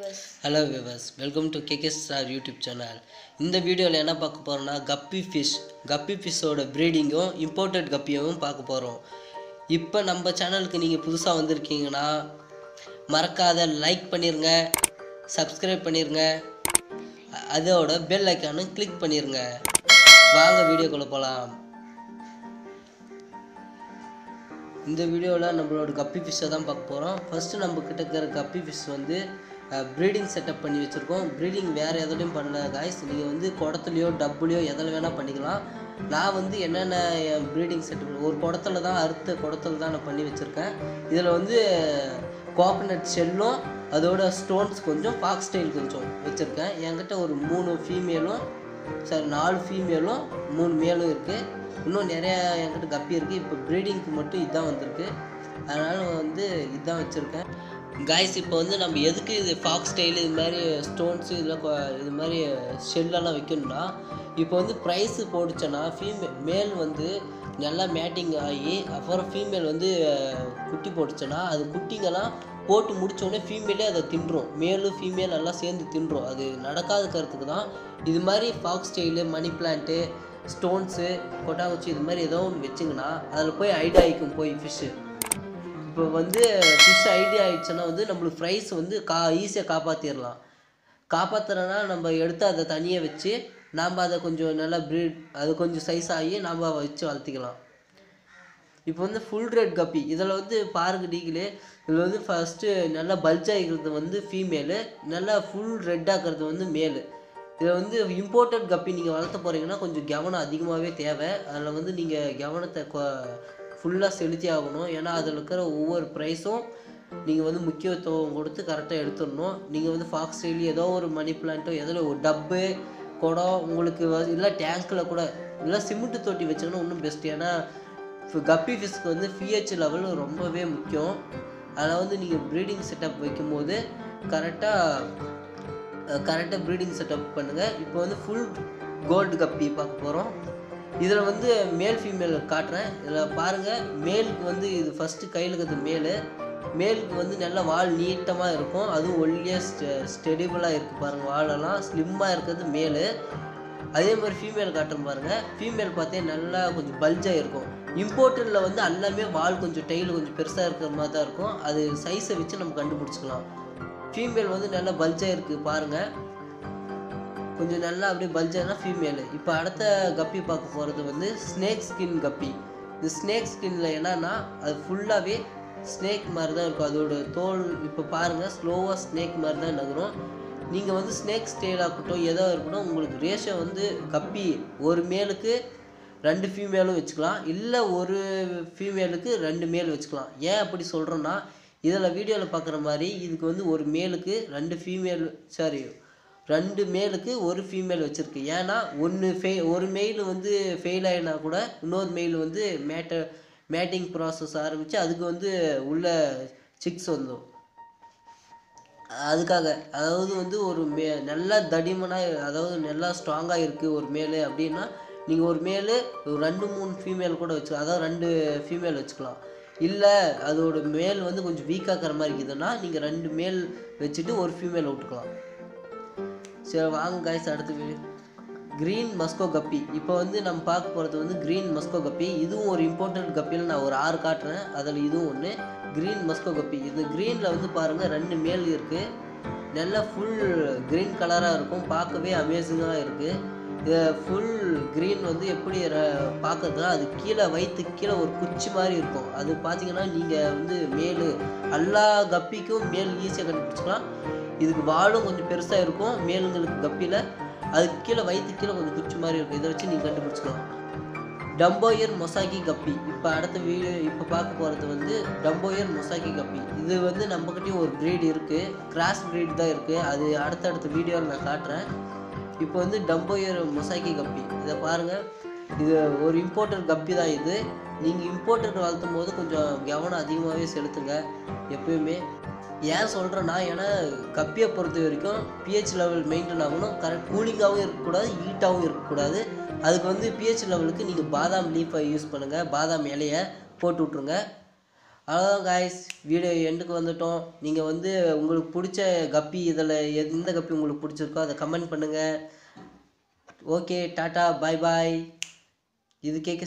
Hello viewers welcome to KK star YouTube channel இந்த வீடியோவில் என்ன பார்க்க போகிறோம்னா கப்பி ஃபிஷ் கப்பி ஃபிஷ்ஷோட ப்ரீடிங்கும் இம்போர்ட்டட் கப்பியும் பார்க்க போகிறோம் இப்போ நம்ம சேனலுக்கு நீங்கள் புதுசாக வந்திருக்கீங்கன்னா மறக்காத லைக் பண்ணிடுங்க சப்ஸ்கிரைப் பண்ணிடுங்க அதோட பெல் ஐக்கானும் கிளிக் பண்ணிடுங்க வாங்க வீடியோக்குள்ளே போகலாம் இந்த வீடியோவில் நம்மளோட கப்பி ஃபிஷ்ஷை தான் பார்க்க போகிறோம் ஃபஸ்ட்டு நம்ம கிட்ட இருக்கிற கப்பி ஃபிஷ் வந்து ப்ரீடிங் செட்டப் பண்ணி வச்சுருக்கோம். ப்ரீடிங் வேறு எதுலையும் பண்ணல காய்ஸ் நீங்கள் வந்து குடத்துலையோ டப்புலையோ எதில் வேணால் பண்ணிக்கலாம். நான் வந்து என்னென்ன ப்ரீடிங் செட்டப் ஒரு குடத்துல தான் அறுத்த குடத்துல தான் நான் பண்ணி வச்சுருக்கேன். இதில் வந்து கோகனட் ஷெல்லும் அதோட ஸ்டோன்ஸ் கொஞ்சம் ஃபாக்ஸ் ஸ்டைல் கொஞ்சம் வச்சுருக்கேன். என்கிட்ட ஒரு மூணு ஃபீமேலும் சாரி நாலு ஃபீமேலும் மூணு மேலும் இருக்குது இன்னும் நிறையா என்கிட்ட கப்பி இருக்குது இப்போ ப்ரீடிங்க்கு மட்டும் இதுதான் வந்திருக்கு. அதனால் வந்து இதுதான் வச்சுருக்கேன். காய்ஸ் இப்போ வந்து நம்ம எதுக்கு இது ஃபாக்ஸ் ஸ்டைல் இது மாதிரி ஸ்டோன்ஸு இதெல்லாம் கொ- இது மாதிரி ஷெல்லெல்லாம் வைக்கணும்னா இப்போ வந்து ப்ரைஸு போட்டுச்சோன்னா ஃபீமே மேல் வந்து நல்லா மேட்டிங் ஆகி அப்புறம் ஃபீமேல் வந்து குட்டி போட்டுச்சுன்னா அது குட்டிங்கெல்லாம் போட்டு முடித்தோடனே ஃபீமேலே அதை தின்றும். மேலும் ஃபீமேல் எல்லாம் சேர்ந்து தின்றும். அது நடக்காத கருத்துக்கு தான் இது மாதிரி fox style money plant stones கொட்டாங்குச்சி இது மாதிரி ஏதோ ஒன்று வச்சிங்கன்னா அதில் போய் ஐடியா ஆகிக்கும் போய் ஃபிஷ்ஷு இப்போ வந்து ஃபிஷ் ஐடியா ஆயிடுச்சுன்னா வந்து நம்மளுக்கு ப்ரைஸ் வந்து கா ஈஸியாக காப்பாற்றிடலாம் காப்பாற்றுறனா நம்ம எடுத்து அதை தனியாக வச்சு நாம் அதை கொஞ்சம் நல்லா ப்ரீட் அது கொஞ்சம் சைஸ் ஆகி நாம் வச்சு வளர்த்திக்கலாம். இப்போ வந்து ஃபுல் ரெட் கப்பி இதில் வந்து பாருங்க நீங்களே இதில் வந்து ஃபஸ்ட்டு நல்லா பல்ஜ் ஆகிக்கிறது வந்து ஃபீமேலு நல்லா ஃபுல் ரெட்டாகிறது வந்து மேலு இதில் வந்து இம்போர்ட்டட் கப்பி நீங்கள் வளர்த்த போகிறீங்கன்னா கொஞ்சம் கவனம் அதிகமாகவே தேவை. அதில் வந்து நீங்கள் கவனத்தை ஃபுல்லாக செலுத்தி ஆகணும். ஏன்னா அதில் இருக்கிற ஒவ்வொரு ப்ரைஸும் நீங்கள் வந்து முக்கியத்துவம் கொடுத்து கரெக்டாக எடுத்துடணும். நீங்கள் வந்து ஃபாக்ஸ் ஏதோ ஒரு மணி பிளான்ட்டோ எதில் ஒரு டப்பு குடம் உங்களுக்கு இல்லை டேங்க்கில் கூட இல்லை சிமெண்ட்டு தொட்டி வச்சிங்கன்னா இன்னும் பெஸ்ட் ஏன்னா இப்போ கப்பி ஃபிஷ்க்கு வந்து பிஹெச் லெவல் ரொம்பவே முக்கியம். அதில் வந்து நீங்கள் ப்ரீடிங் செட்டப் வைக்கும்போது கரெக்டாக கரெக்டாக ப்ரீடிங் செட்டப் பண்ணுங்கள் இப்போ வந்து ஃபுல் கோல்டு கப்பி பார்க்க போகிறோம் இதில் வந்து மேல் ஃபீமேல் காட்டுறேன். இதில் பாருங்கள் மேலுக்கு வந்து இது ஃபஸ்ட்டு கையில் இருக்கிறது மேலு மேலுக்கு வந்து நல்லா வால் நீட்டமாக இருக்கும். அதுவும் ஒல்லியாக ஸ்டெ ஸ்டெடிபிளாக இருக்குது பாருங்கள் வாலெல்லாம் ஸ்லிம்மாக இருக்கிறது மேலு அதே மாதிரி ஃபீமேல் காட்டுறேன் பாருங்கள் ஃபீமேல் பார்த்தே நல்லா கொஞ்சம் பல்ஜாக இருக்கும். இம்போர்ட்டடில் வந்து எல்லாமே வால் கொஞ்சம் டெய்ல் கொஞ்சம் பெருசாக இருக்கிற மாதிரி தான் இருக்கும். அது சைஸை வச்சு நம்ம கண்டுபிடிச்சிக்கலாம். ஃபீமேல் வந்து நல்லா பல்ஜாக இருக்குது பாருங்கள் கொஞ்சம் நல்லா அப்படியே பல்ஜானா ஃபீமேலு இப்போ அடுத்த கப்பி பார்க்க போகிறது வந்து ஸ்னேக் ஸ்கின் கப்பி. இந்த ஸ்னேக் ஸ்கின்ல என்னன்னா அது ஃபுல்லாகவே ஸ்னேக் மாதிரி தான் இருக்கும். அதோட தோல் இப்போ பாருங்கள் ஸ்லோவாக ஸ்னேக் மாதிரி தான் நகரும். நீங்கள் வந்து ஸ்னேக் ஸ்டைல் ஆகட்டும் எதோ இருக்கட்டும் உங்களுக்கு ரேஷோ வந்து கப்பி ஒரு மேலுக்கு ரெண்டு ஃபீமேலும் வச்சுக்கலாம். இல்லை ஒரு ஃபீமேலுக்கு ரெண்டு மேல் வச்சுக்கலாம். ஏன் அப்படி சொல்கிறோன்னா இதில் வீடியோவில் பார்க்குற மாதிரி இதுக்கு வந்து ஒரு மேலுக்கு ரெண்டு ஃபீமேல் சாரி ரெண்டு மேலுக்கு ஒரு ஃபீமேல் வச்சுருக்கு. ஏன்னா ஒன்று ஃபெய் ஒரு மெயில் வந்து ஃபெயில் ஆகினா கூட இன்னொரு மெயில் வந்து மேட்ட மேட்டிங் ப்ராசஸ் ஆரம்பித்து அதுக்கு வந்து உள்ள சிக்ஸ் வந்துடும் அதுக்காக அதாவது வந்து ஒரு மே நல்லா தடிமனாக அதாவது நல்லா ஸ்ட்ராங்காக இருக்குது ஒரு மேலு அப்படின்னா நீங்கள் ஒரு மேலு ஒரு ரெண்டு மூணு ஃபீமேல் கூட வச்சுக்கலாம் அதாவது ரெண்டு ஃபீமேல் வச்சுக்கலாம். இல்லை அதோட மேல் வந்து கொஞ்சம் வீக்காக இருக்கிற மாதிரி இருக்குதுன்னா நீங்கள் ரெண்டு மேல் வச்சுட்டு ஒரு ஃபீமேல் விட்டுக்கலாம். சரி வாங்க காய்ஸ் அடுத்து கிரீன் க்ரீன் மஸ்கோ கப்பி இப்போ வந்து நம்ம பார்க்க போகிறது வந்து க்ரீன் மஸ்கோ கப்பி இதுவும் ஒரு இம்பார்ட்டன்ட் கப்பியில் நான் ஒரு ஆறு காட்டுறேன். அதில் இதுவும் ஒன்று க்ரீன் மஸ்கோ கப்பி இது க்ரீனில் வந்து பாருங்கள் ரெண்டு மேல் இருக்குது நல்லா ஃபுல் க்ரீன் கலராக இருக்கும். பார்க்கவே அமேசிங்காக இருக்குது இது ஃபுல் க்ரீன் வந்து எப்படி ர- அது கீழே வயிற்று கீழே ஒரு குச்சி மாதிரி இருக்கும். அது பார்த்தீங்கன்னா நீங்கள் வந்து மேல் எல்லா கப்பிக்கும் மேல் ஈஸியாக கண்டுபிடிச்சிக்கலாம். இதுக்கு வாலும் கொஞ்சம் பெருசாக இருக்கும் மேலுங்களுக்கு கப்பியில். அதுக்கு கீழே வயிற்று கீழே கொஞ்சம் குச்சி மாதிரி இருக்கும். இதை வச்சு நீங்கள் கண்டுபிடிச்சிக்கலாம். டம்போயர் மொசாக்கி கப்பி. இப்போ அடுத்த வீடியோ இப்போ பார்க்க போகிறது வந்து டம்போயர் மொசாக்கி கப்பி. இது வந்து நம்மக்கிட்டையும் ஒரு ப்ரீட் இருக்குது கிராஸ் ப்ரீட் தான் இருக்குது அது அடுத்தடுத்த வீடியோவில் நான் காட்டுறேன். இப்போ வந்து டம்போயர் மொசாக்கி கப்பி. இதை பாருங்கள் இது ஒரு இம்போர்ட்டர் கப்பி தான் இது. நீங்கள் இம்போர்ட்டர் வளர்த்தும் போது கொஞ்சம் கவனம் அதிகமாகவே செலுத்துங்க. எப்பயுமே. ஏன் சொல்கிறேன்னா ஏன்னா கப்பியை பொறுத்த வரைக்கும் பிஹெச் லெவல் மெயின்டைன் ஆகணும். கரெக்ட் கூலிங்காகவும் இருக்கக்கூடாது ஹீட்டாகவும் இருக்கக்கூடாது. அதுக்கு வந்து பிஹெச் லெவலுக்கு நீங்கள் பாதாம் லீஃபை யூஸ் பண்ணுங்கள் பாதாம் இலையை போட்டு விட்ருங்க அவ்வளோதான் காய்ஸ் வீடியோ எண்டுக்கு வந்துட்டோம். நீங்கள் வந்து உங்களுக்கு பிடிச்ச கப்பி இதில் எந்த கப்பி உங்களுக்கு பிடிச்சிருக்கோ அதை கமெண்ட் பண்ணுங்கள் ஓகே டாட்டா பாய் பாய் இது கேட்க